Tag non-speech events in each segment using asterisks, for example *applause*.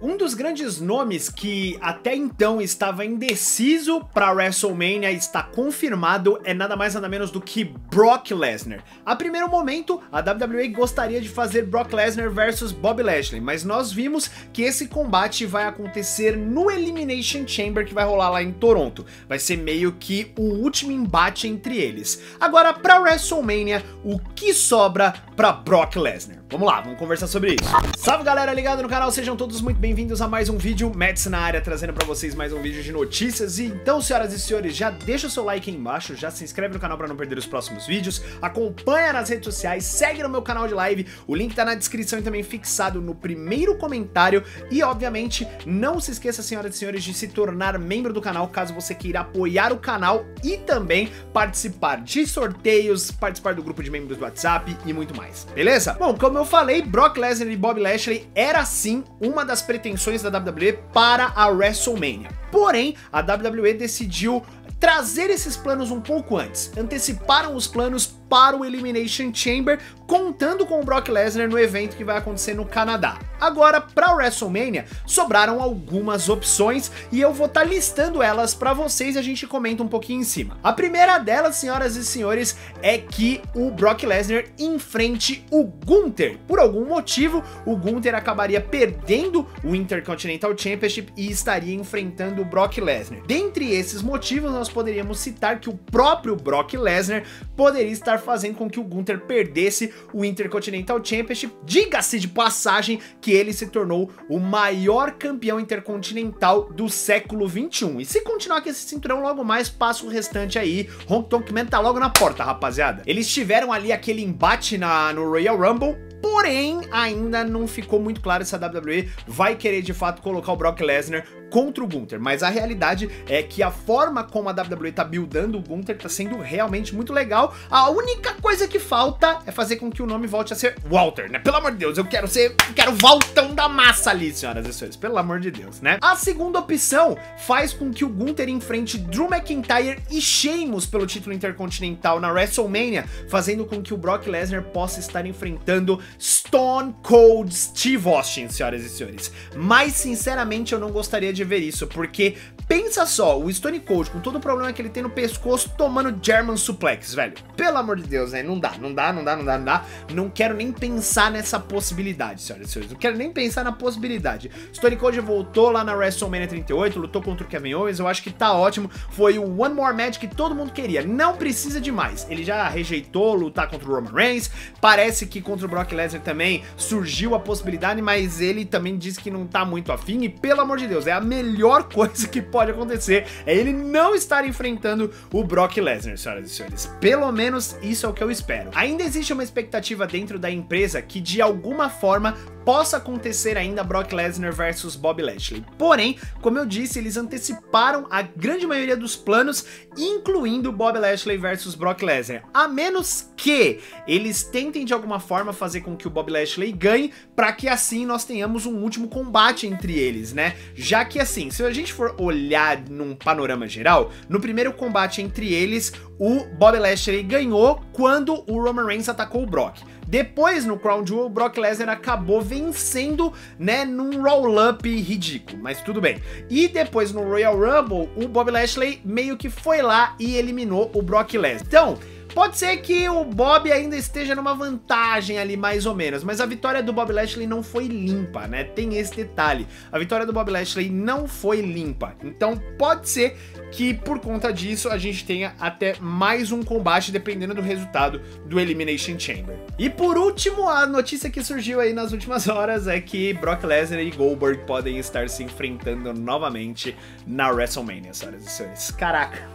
Um dos grandes nomes que até então estava indeciso para WrestleMania está confirmado é nada mais nada menos do que Brock Lesnar. A primeiro momento, a WWE gostaria de fazer Brock Lesnar versus Bob Lashley, mas nós vimos que esse combate vai acontecer no Elimination Chamber que vai rolar lá em Toronto. Vai ser meio que o último embate entre eles. Agora, para WrestleMania, o que sobra para Brock Lesnar? Vamos lá, vamos conversar sobre isso. Salve galera ligado no canal, sejam todos muito bem-vindos a mais um vídeo, Mets na área, trazendo pra vocês mais um vídeo de notícias. E então, senhoras e senhores, já deixa o seu like aí embaixo, já se inscreve no canal pra não perder os próximos vídeos, acompanha nas redes sociais, segue no meu canal de live, o link tá na descrição e também fixado no primeiro comentário. E, obviamente, não se esqueça, senhoras e senhores, de se tornar membro do canal, caso você queira apoiar o canal e também participar de sorteios, participar do grupo de membros do WhatsApp e muito mais, beleza? Bom, como como eu falei, Brock Lesnar e Bob Lashley era sim uma das pretensões da WWE para a WrestleMania. Porém, a WWE decidiu trazer esses planos um pouco antes. Anteciparam os planos para o Elimination Chamber, contando com o Brock Lesnar no evento que vai acontecer no Canadá. Agora, para o WrestleMania, sobraram algumas opções e eu vou estar tá listando elas para vocês e a gente comenta um pouquinho em cima. A primeira delas, senhoras e senhores, é que o Brock Lesnar enfrente o Gunther. Por algum motivo, o Gunther acabaria perdendo o Intercontinental Championship e estaria enfrentando o Brock Lesnar. Dentre esses motivos, nós poderíamos citar que o próprio Brock Lesnar poderia estar fazendo com que o Gunther perdesse o Intercontinental Championship. Diga-se de passagem que ele se tornou o maior campeão intercontinental do século 21. E se continuar com esse cinturão, logo mais passa o restante aí. Honk Tonk Man tá logo na porta, rapaziada. Eles tiveram ali aquele embate na, no Royal Rumble, Porém, ainda não ficou muito claro se a WWE vai querer de fato colocar o Brock Lesnar contra o Gunther, mas a realidade é que a forma como a WWE tá buildando o Gunther tá sendo realmente muito legal. A única coisa que falta é fazer com que o nome volte a ser Walter, né? Pelo amor de Deus, eu quero ser, eu quero Valtão da massa ali, senhoras e senhores, pelo amor de Deus, né? A segunda opção faz com que o Gunther enfrente Drew McIntyre e Sheamus pelo título intercontinental na WrestleMania, fazendo com que o Brock Lesnar possa estar enfrentando Stone Cold Steve Austin, senhoras e senhores. Mas, sinceramente, eu não gostaria de de ver isso, porque pensa só, o Stone Cold, com todo o problema que ele tem no pescoço, tomando German Suplex, velho. Pelo amor de Deus, né? Não dá, não dá, não dá, não dá, não dá. Não quero nem pensar nessa possibilidade, senhoras e senhores. Não quero nem pensar na possibilidade. Stone Cold voltou lá na WrestleMania 38, lutou contra o Kevin Owens, eu acho que tá ótimo. Foi o One More Match que todo mundo queria. Não precisa de mais. Ele já rejeitou lutar contra o Roman Reigns. Parece que contra o Brock Lesnar também surgiu a possibilidade, mas ele também disse que não tá muito afim. E pelo amor de Deus, é a melhor *laughs* coisa que pode acontecer é ele não estar enfrentando o Brock Lesnar, senhoras e senhores. Pelo menos isso é o que eu espero. Ainda existe uma expectativa dentro da empresa que de alguma forma possa acontecer ainda Brock Lesnar versus Bob Lashley. Porém, como eu disse, eles anteciparam a grande maioria dos planos, incluindo Bob Lashley versus Brock Lesnar. A menos que eles tentem de alguma forma fazer com que o Bob Lashley ganhe, para que assim nós tenhamos um último combate entre eles, né? Já que assim, se a gente for olhar num panorama geral, no primeiro combate entre eles, o Bob Lashley ganhou quando o Roman Reigns atacou o Brock. Depois, no Crown Jewel, o Brock Lesnar acabou vencendo, né, num roll-up ridículo, mas tudo bem. E depois, no Royal Rumble, o Bob Lashley meio que foi lá e eliminou o Brock Lesnar. Então, Pode ser que o Bob ainda esteja numa vantagem ali, mais ou menos, mas a vitória do Bob Lashley não foi limpa, né? Tem esse detalhe. A vitória do Bob Lashley não foi limpa. Então pode ser que por conta disso a gente tenha até mais um combate dependendo do resultado do Elimination Chamber. E por último, a notícia que surgiu aí nas últimas horas é que Brock Lesnar e Goldberg podem estar se enfrentando novamente na WrestleMania, senhoras e senhores. Caraca,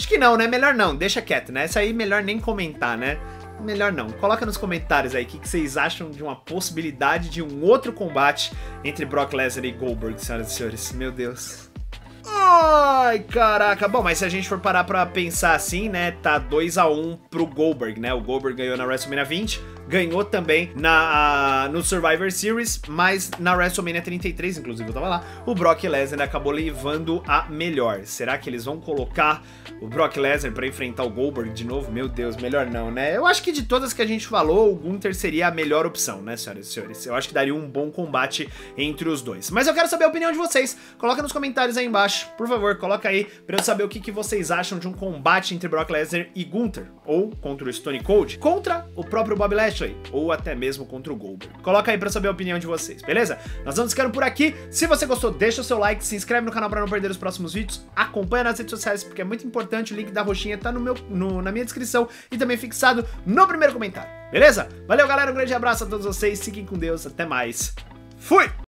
Acho que não, né? Melhor não, deixa quieto, né? Essa aí melhor nem comentar, né? Melhor não. Coloca nos comentários aí o que, que, vocês acham de uma possibilidade de um outro combate entre Brock Lesnar e Goldberg, senhoras e senhores. Meu Deus. Ai, caraca. Bom, mas se a gente for parar pra pensar assim, né? Tá 2 a 1 pro Goldberg, né? O Goldberg ganhou na WrestleMania 20, ganhou também na, no Survivor Series, mas na WrestleMania 33, inclusive eu tava lá, o Brock Lesnar acabou levando a melhor. Será que eles vão colocar o Brock Lesnar para enfrentar o Goldberg de novo? Meu Deus, melhor não, né? Eu acho que de todas que a gente falou, o Gunther seria a melhor opção, né, senhoras e senhores? Eu acho que daria um bom combate entre os dois. Mas eu quero saber a opinião de vocês. Coloca nos comentários aí embaixo, por favor, coloca aí pra eu saber o que, que vocês acham de um combate entre Brock Lesnar e Gunther, ou contra o Stone Cold, contra o próprio Bob Lashley, ou até mesmo contra o Goldberg. Coloca aí pra saber a opinião de vocês, beleza? Nós vamos ficando por aqui. Se você gostou, deixa o seu like, se inscreve no canal pra não perder os próximos vídeos, acompanha nas redes sociais porque é muito importante, o link da roxinha tá no meu, no, na minha descrição e também fixado no primeiro comentário, beleza? Valeu galera, um grande abraço a todos vocês, fiquem com Deus, até mais, fui!